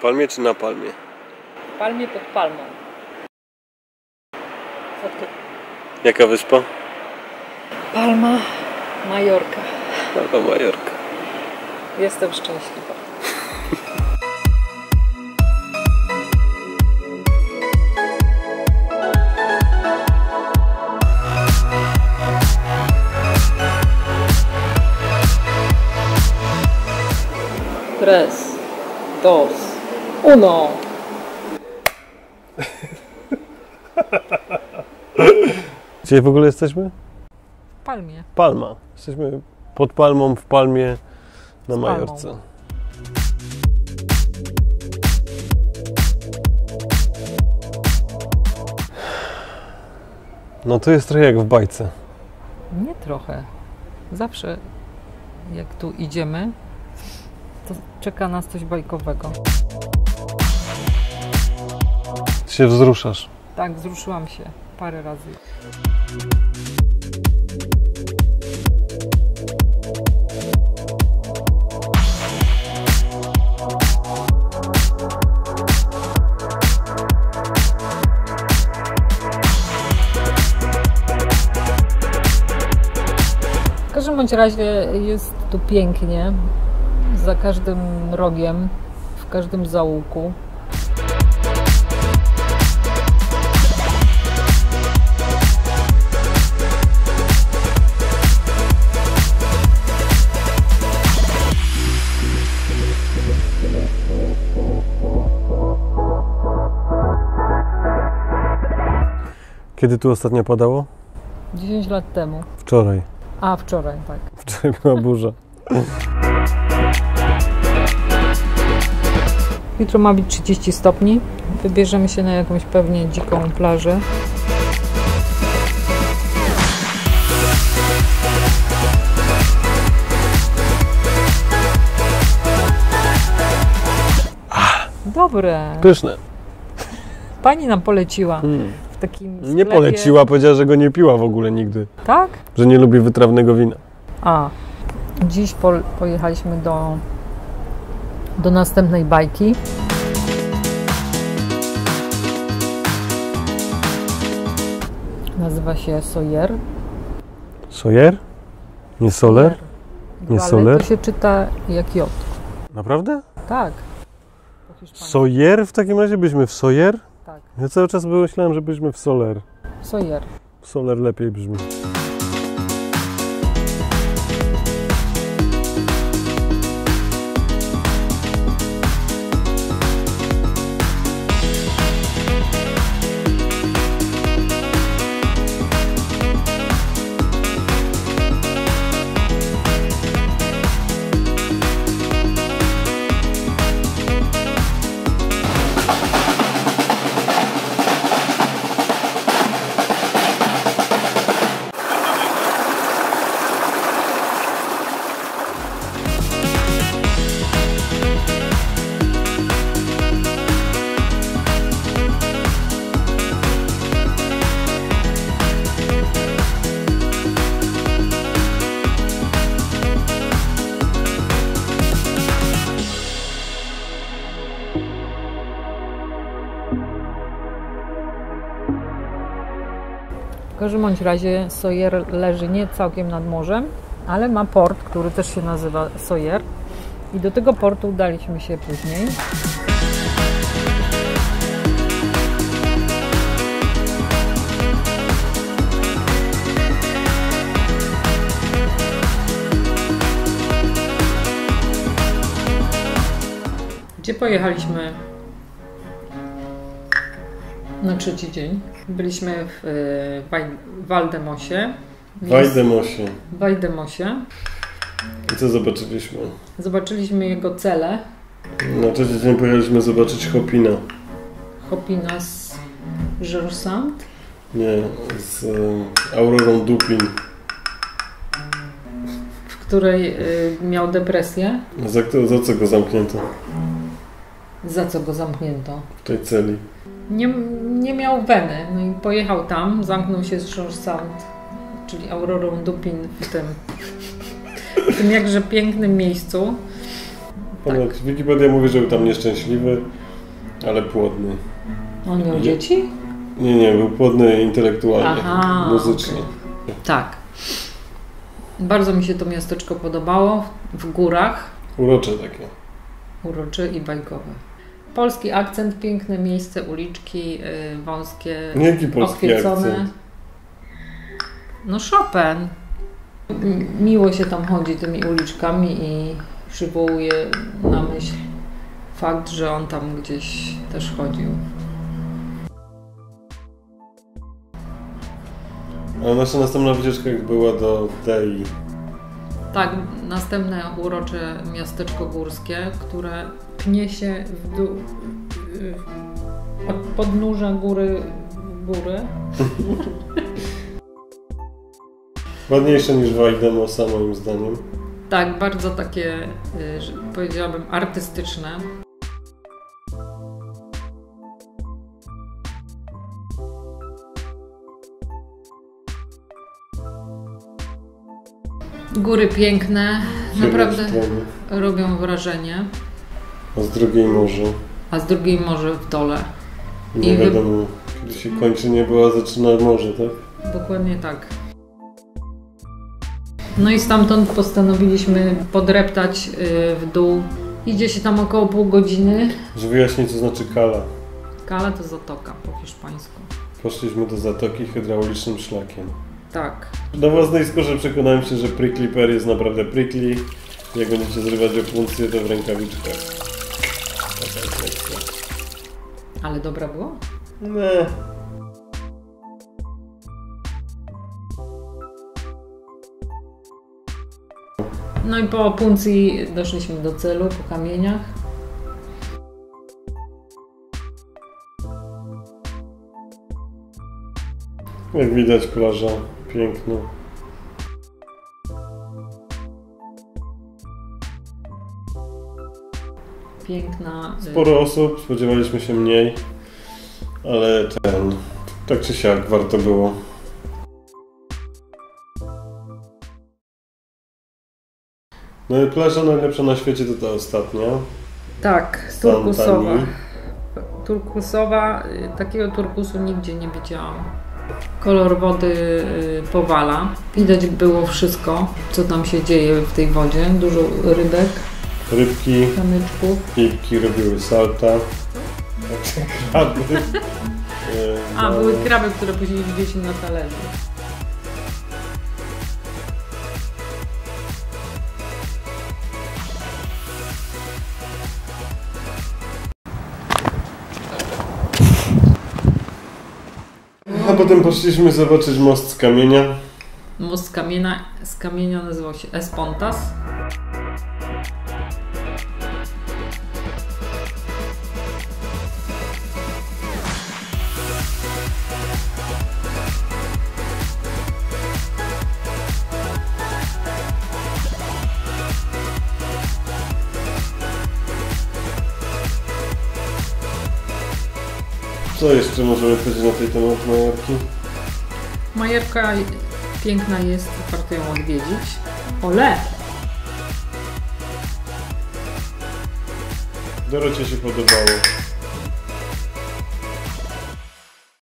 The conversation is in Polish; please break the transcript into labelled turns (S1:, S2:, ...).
S1: palmie czy na palmie?
S2: W palmie pod palmą.
S1: Jaka wyspa?
S2: Palma, Majorka.
S1: Palma Majorka.
S2: Jestem szczęśliwa. Uno.
S1: Gdzie w ogóle jesteśmy?
S2: W palmie.
S1: Palma. Jesteśmy pod palmą w palmie na
S2: Z palmą.
S1: Majorce. No to jest trochę jak w bajce.
S2: Nie trochę. Zawsze jak tu idziemy, to czeka nas coś bajkowego.
S1: Się wzruszasz.
S2: Tak, wzruszyłam się parę razy. W każdym razie jest tu pięknie. Za każdym rogiem, w każdym zaułku.
S1: Kiedy tu ostatnio padało?
S2: 10 lat temu.
S1: Wczoraj.
S2: A, wczoraj, tak.
S1: Wczoraj była burza.
S2: Jutro ma być 30 stopni. Wybierzemy się na jakąś pewnie dziką plażę. Dobre.
S1: Pyszne.
S2: Pani nam poleciła
S1: Mm.
S2: Takim sklepie.
S1: Nie poleciła, powiedziała, że go nie piła w ogóle nigdy.
S2: Tak?
S1: Że nie lubi wytrawnego wina.
S2: A. Dziś po, pojechaliśmy do, do następnej bajki. Nazywa się Sawyer.
S1: Sojer? Nie soler? Nie Soler?
S2: to się czyta jak J.
S1: Naprawdę?
S2: Tak.
S1: Sojer? W takim razie byśmy w Sojer? Ja cały czas myślałem, że byśmy w Soler.
S2: Sawyer.
S1: Soler lepiej brzmi.
S2: Każdym bądź razie Sawyer leży nie całkiem nad morzem, ale ma port, który też się nazywa Sawyer. I do tego portu udaliśmy się później. Gdzie pojechaliśmy na trzeci dzień? Byliśmy w e, Waldemosie.
S1: Wajdemosie.
S2: W Wajdemosie.
S1: I co zobaczyliśmy?
S2: Zobaczyliśmy jego cele.
S1: Na trzeci dzień pojechaliśmy zobaczyć Hopina.
S2: Hopina z Gersant.
S1: Nie, z e, Aurorą Dupin.
S2: w której y, miał depresję,
S1: Za, za co go zamknięto
S2: za co go zamknięto.
S1: w tej celi?
S2: Nie, nie miał weny, no i pojechał tam, zamknął się z Gersant, czyli Aurorą Dupin w tym, w tym jakże pięknym miejscu.
S1: Ponoć Wikipedia mówi, że był tam nieszczęśliwy, ale płodny.
S2: On miał dzieci?
S1: Nie, nie, był płodny intelektualnie,
S2: Aha,
S1: muzycznie.
S2: Tak. Bardzo mi się to miasteczko podobało. W górach.
S1: Urocze takie.
S2: Urocze i bajkowe. Polski akcent, piękne miejsce, uliczki yy, wąskie,
S1: Jaki polski
S2: oświecone.
S1: akcent?
S2: No Chopin. M- Miło się tam chodzi tymi uliczkami i przywołuje na myśl fakt, że on tam gdzieś też chodził.
S1: A nasza następna wycieczka była do Dei.
S2: Tak, następne urocze miasteczko górskie, które pnie się w dół, od podnóża góry, góry.
S1: Ładniejsze niż Wajdemosa moim zdaniem.
S2: Tak, bardzo takie, y, powiedziałabym, artystyczne. Góry piękne, naprawdę robią wrażenie,
S1: A z drugiej morze.
S2: a z drugiej morze w dole.
S1: Nie
S2: I wy-
S1: wiadomo, kiedy się kończy niebo, a zaczyna morze, tak?
S2: Dokładnie tak. No i stamtąd postanowiliśmy podreptać y, w dół. Idzie się tam około pół godziny.
S1: Żeby wyjaśnić, co znaczy kala.
S2: Kala to zatoka po hiszpańsku.
S1: Poszliśmy do zatoki hydraulicznym szlakiem.
S2: Tak.
S1: Na własnej skórze przekonałem się, że prickly pear jest naprawdę prickly. Jak będziecie zrywać opuncję, to w rękawiczkach. Lekcja.
S2: Ale dobra było?
S1: Nie.
S2: No i po puncji doszliśmy do celu, po kamieniach.
S1: Jak widać plaża piękna.
S2: Piękna. y,
S1: Sporo osób, spodziewaliśmy się mniej, ale ten, tak czy siak warto było. No i plaża najlepsza na świecie to ta ostatnia.
S2: Tak, turkusowa. Turkusowa, y, takiego turkusu nigdzie nie widziałam. Kolor wody y, powala. Widać było wszystko, co tam się dzieje w tej wodzie. Dużo rybek,
S1: Rybki,
S2: kamyczków.
S1: kipki robiły salta. Także kraby. E,
S2: A,
S1: no,
S2: były kraby, które później widzieliśmy na talerzu.
S1: A potem poszliśmy zobaczyć most z kamienia.
S2: Most z kamienia, z kamienia nazywał się Espontas.
S1: Co jeszcze możemy powiedzieć na tej temat Majorki?
S2: Majerka piękna jest, warto ją odwiedzić. Ole!
S1: Dorocie się podobało.